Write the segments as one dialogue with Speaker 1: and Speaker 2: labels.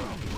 Speaker 1: You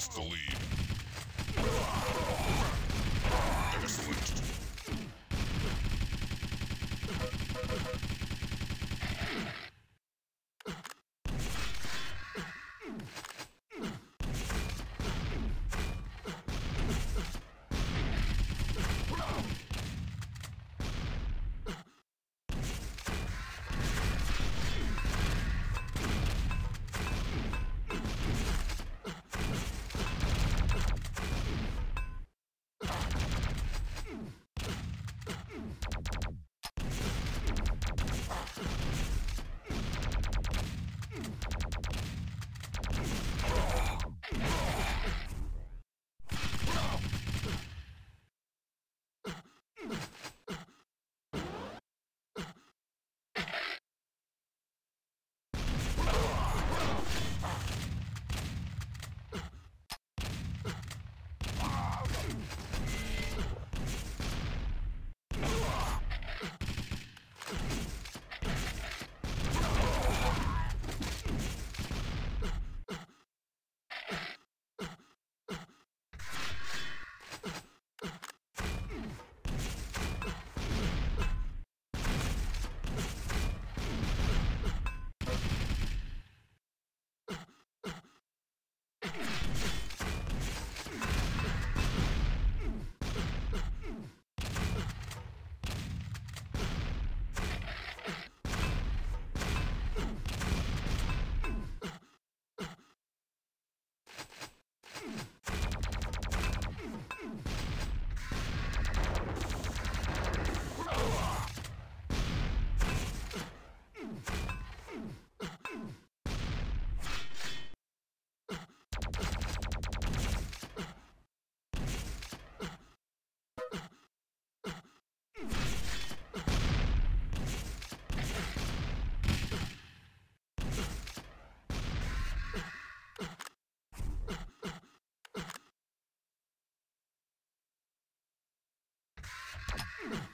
Speaker 1: lost the lead.
Speaker 2: Ugh.